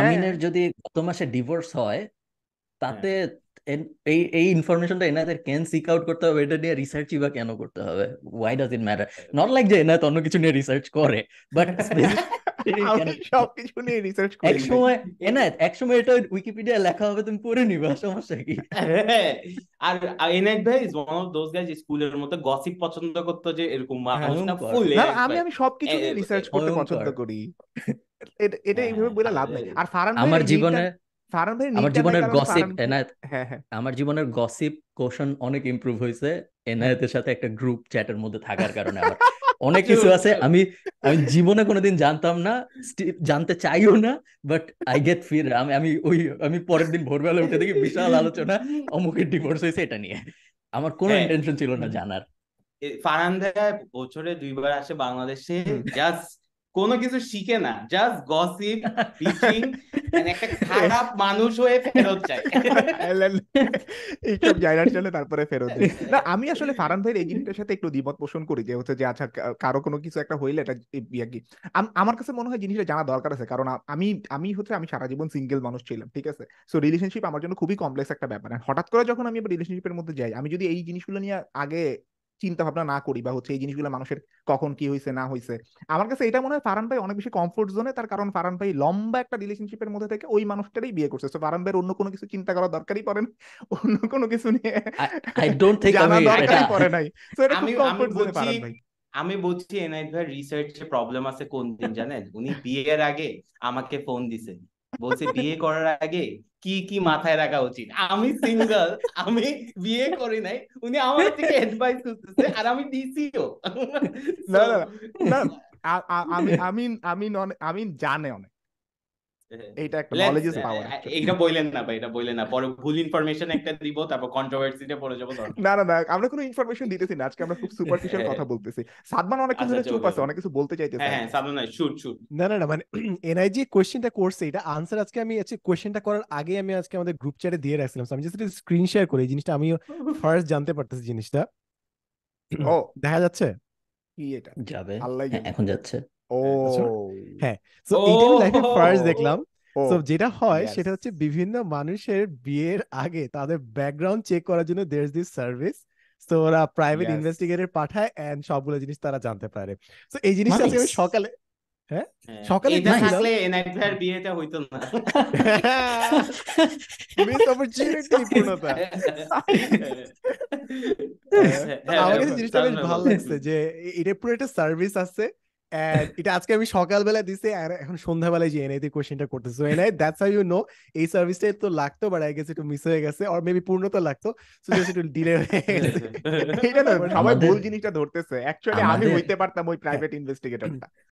আমিনের যদি গত মাসে ডিভোর্স হয় তাতে এই এই ইনফরমেশনটা এনাদের ক্যান সিক আউট করতে হবে? এটা নিয়ে রিসার্চই বা কেন করতে হবে? Why does it matter not like যে এনায়েত অন্য কিছু নিয়ে রিসার্চ করে বাট সবকিছু নিয়ে রিসার্চ এক সময় এনায়েত এক সময় এটা উইকিপিডিয়া লেখা হবে তুমি পড়ে নিবা সমস্যা কি? আর এনায়েত ভাই is one of those guys স্কুলের মধ্যে গসিপ পছন্দ করতো যে এরকম মানুষ না ফুল আমি আমি সবকিছু নিয়ে রিসার্চ করতে পছন্দ করি। এটা এইভাবে বলে লাভ নাই। আর ফারান আমার জীবনে ফারান ভাই আমার জীবনের গসিপ এনায়েত আমার জীবনের গসিপ কোশন অনেক ইমপ্রুভ হয়েছে এনায়েতের সাথে একটা গ্রুপ চ্যাটের মধ্যে থাকার কারণে আমার। অনেক কিছু আছে আমি আমি জীবনে কোনোদিন জানতাম না জানতে চাইও না বাট আই গেট ফির আমি আমি ওই আমি পরের দিন ভোরবেলা উঠে দেখি বিশাল আলোচনা অমুকের ডিভোর্স হয়েছে এটা নিয়ে। আমার কোনো ইন্টেনশন ছিল না জানার। ফারান বছরে দুইবার আসে বাংলাদেশে জাস্ট কোনো কিছু শিখে না জাস্ট গসিপ টিচিং একটা খারাপ মানুষ হয়ে ফেরত যায়। এইসব জায়গার জন্য তারপরে ফেরত না আমি আসলে ফারান ভাইয়ের এই জিনিসটার সাথে একটু দ্বিমত পোষণ করি যে হচ্ছে যে আচ্ছা কারও কোনো কিছু একটা হইলে এটা ইয়া কি? আমার কাছে মনে হয় জিনিসটা জানা দরকার আছে কারণ আমি আমি হচ্ছে আমি সারা জীবন সিঙ্গেল মানুষ ছিলাম ঠিক আছে? সো রিলেশনশিপ আমার জন্য খুবই কমপ্লেক্স একটা ব্যাপার। হঠাৎ করে যখন আমি রিলেশনশিপের মধ্যে যাই আমি যদি এই জিনিসগুলো নিয়ে আগে চিন্তা ভাবনা না করি বা হচ্ছে এই জিনিসগুলো মানুষের কখন কি হয়েছে না হয়েছে আমার কাছে এটা মনে হয় ফারান ভাই অনেক বেশি কমফোর্ট জোনে তার কারণ ফারান ভাই লম্বা একটা রিলেশনশিপের মধ্যে থেকে ওই মানুষটারই বিয়ে করছে। তো ফারান ভাইয়ের অন্য কোনো কিছু চিন্তা করার দরকারই পড়ে না। অন্য কোনো কিছু নিয়ে আই ডোন্ট থিংক আমি দরকারই পড়ে নাই। সো এটা খুব কমফোর্ট জোনে ফারান ভাই। আমি বুঝছি এনআইট ভাই রিসার্চে প্রবলেম আছে কোন দিন জানেন? উনি বিয়ের আগে আমাকে ফোন দিছে। বলছে বিয়ে করার আগে কি কি মাথায় রাখা উচিত? আমি সিঙ্গেল আমি বিয়ে করি নাই উনি আমার থেকে অ্যাডভাইস করতেছে আর আমি দিছিও না না না। আমি আমি আমি আমি জানে অনেক। এইটা একটা নলেজ ইজ পাওয়ার বললেন না ভাই এটা না। পরে ভুল ইনফরমেশন একটা দিব তারপর কন্ট্রোভার্সিতে পড়ে যাব না না না আমরা কোনো ইনফরমেশন দিতেছি না। আজকে আমরা খুব সুপারফিশিয়াল কথা বলতেছি। সাদমান অনেক কিছু চুপ আছে অনেক কিছু বলতে চাইতেছে। হ্যাঁ সাদমান নাই শুট শুট না না না মানে এনআইজি কোশ্চেনটা করছে এটা আনসার আজকে আমি আজকে কোশ্চেনটা করার আগে আমি আজকে আমাদের গ্রুপ চ্যাটে দিয়ে রাখছিলাম। আমি জাস্ট স্ক্রিন শেয়ার করি জিনিসটা আমিও ফার্স্ট জানতে পারতেছি জিনিসটা। ও। দেখা যাচ্ছে? কি এটা? যাবে। এখন যাচ্ছে। ও হ্যাঁ সো এইটা আমি লাইফে ফার্স্ট দেখলাম। তো যেটা হয় সেটা হচ্ছে বিভিন্ন মানুষের বিয়ের আগে তাদের ব্যাকগ্রাউন্ড চেক করার জন্য দের দিস সার্ভিস তো ওরা প্রাইভেট ইনভেস্টিগেটর পাঠায় এন্ড সবগুলো জিনিস তারা জানতে পারে। তো এই জিনিসটা আমি সকালে হ্যাঁ? সকালে এটা থাকলে এনআইভিআর বিয়েটা হইতো না। মিস অপরচুনিটি পূর্ণতা। আমার কাছে জিনিসটা বেশ ভালো লাগছে যে এটা পুরো একটা সার্ভিস আছে। এটা আজকে আমি সকালবেলা দিছি আর এখন সন্ধ্যাবেলায় যে এনআইতে কোশ্চেনটা করতেছো। NI that's how you know এই সার্ভিসটা তো লাগতো বাট আই গেস একটু মিস হয়ে গেছে অর মেবি পূর্ণতা লাগতো। সো জাস্ট একটু ডিলে হয়ে গেছে। এটা না সবাই ভুল জিনিসটা ধরতেছে। অ্যাকচুয়ালি আমি হইতে পারতাম ওই প্রাইভেট ইনভেস্টিগেটরটা